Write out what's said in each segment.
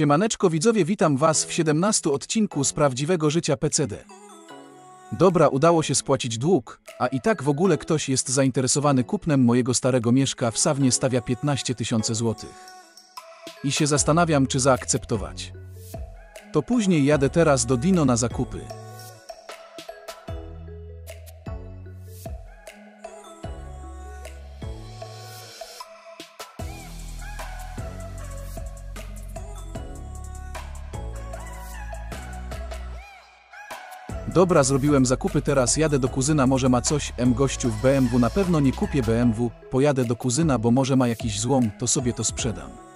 Siemaneczko widzowie, witam was w 17 odcinku z prawdziwego życia PCD. Dobra, udało się spłacić dług, a i tak w ogóle ktoś jest zainteresowany kupnem mojego starego mieszka w Sawnie stawia 15 tysięcy złotych. I się zastanawiam, czy zaakceptować. To później jadę teraz do Dino na zakupy. Dobra, zrobiłem zakupy, teraz jadę do kuzyna, może ma coś, M gościu w BMW, na pewno nie kupię BMW, pojadę do kuzyna, bo może ma jakiś złom, to sobie to sprzedam.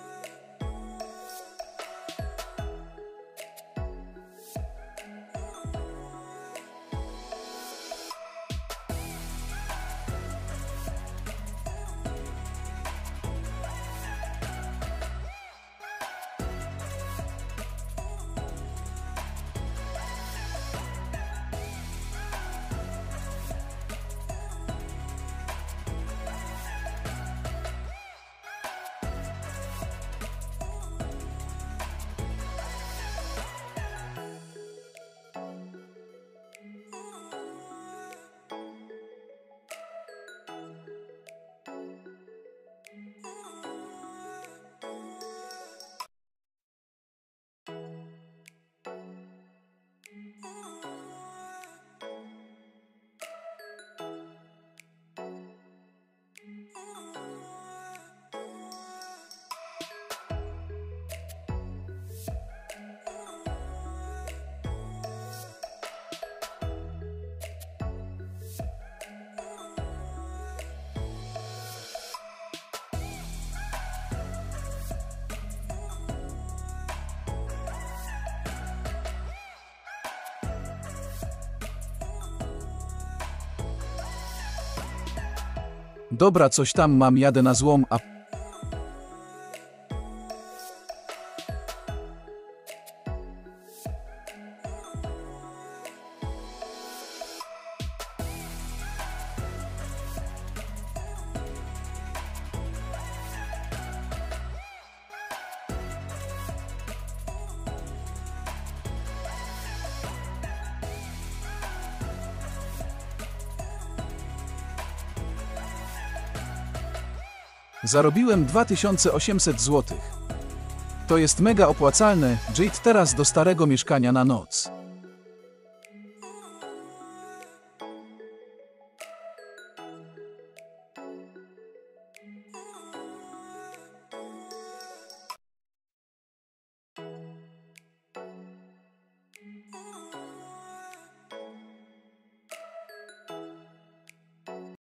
Dobra, coś tam mam, jadę na złom, a Zarobiłem 2800 zł. To jest mega opłacalne, Jade teraz do starego mieszkania na noc.